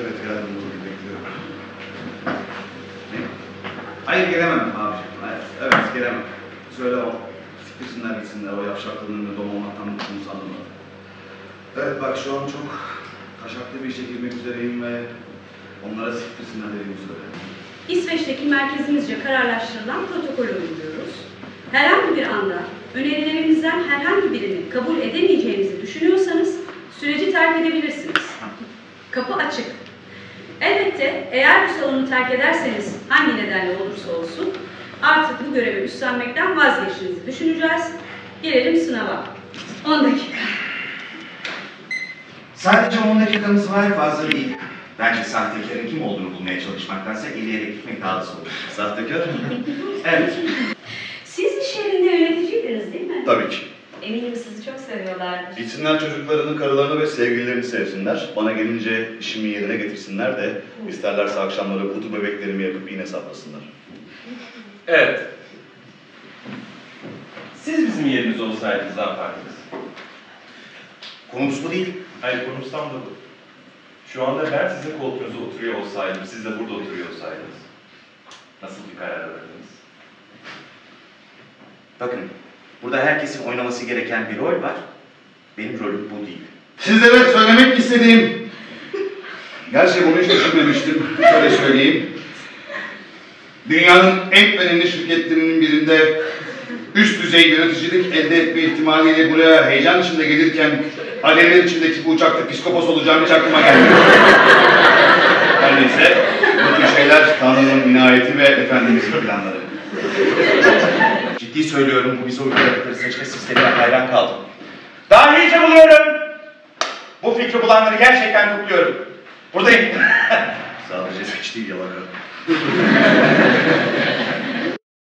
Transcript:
evet yardımcı olun bekliyorum. Hayır gelemem abiciğim. Hayır. Evet gelemem. Söyle o. Siktirsinler gitsinler o yavşaklığının önünde olmaktan mutluluğunuzu. Evet bak şu an çok taşaklı bir işe girmek üzereyim ve onlara siktirsinler dediğimi söyle. İsveç'teki merkezimizce kararlaştırılan protokolü uyguluyoruz. Herhangi bir anda önerilerimizden herhangi birini kabul edemeyeceğinizi düşünüyorsanız süreci terk edebilirsiniz. Kapı açık. Elbette eğer bu salonu terk ederseniz hangi nedenle olursa olsun artık bu görevi üstlenmekten vazgeçtiğinizi düşüneceğiz. Gelelim sınava. 10 dakika. Sadece 10 dakikamız var fazla değil. Bence sahtekarın kim olduğunu bulmaya çalışmaktansa ileriye gitmek daha da. Sahtekar? Evet. Siz iş yerinde yöneticiydiniz değil mi? Tabii ki. Eminim sizi çok seviyorlardır. Gitsinler çocuklarını, karılarını ve sevgililerini sevsinler. Bana gelince işimi yerine getirsinler de isterlerse akşamları kutu bebeklerimi yapıp iğne saplasınlar. Evet. Siz bizim yerimizde olsaydınız ne yapardınız? Konumuz bu değil. Hayır konuşsam da bu. Şu anda ben sizin koltuğunuzda oturuyor olsaydım, siz de burada oturuyor olsaydınız. Nasıl bir karar alırdınız? Bakın, burada herkesin oynaması gereken bir rol var. Benim rolüm bu değil. Sizlere söylemek istediğim... Gerçi bunu hiç düşünmemiştim. Şöyle söyleyeyim. Dünyanın en önemli şirketlerinin birinde üst düzey yöneticilik elde etme ihtimaliyle buraya heyecan içinde gelirken alevler içindeki bu uçakta psikopos olacağım hiç aklıma gelmedi. Her neyse, bu tür şeyler Tanrı'nın inayeti ve Efendimiz'in planları. Ciddi söylüyorum bu bize uyguladıkları seçme sistemine hayran kaldım. Daha iyice buluyorum. Bu fikri bulanları gerçekten kutluyorum. Buradayım. Sadece değil yalaka.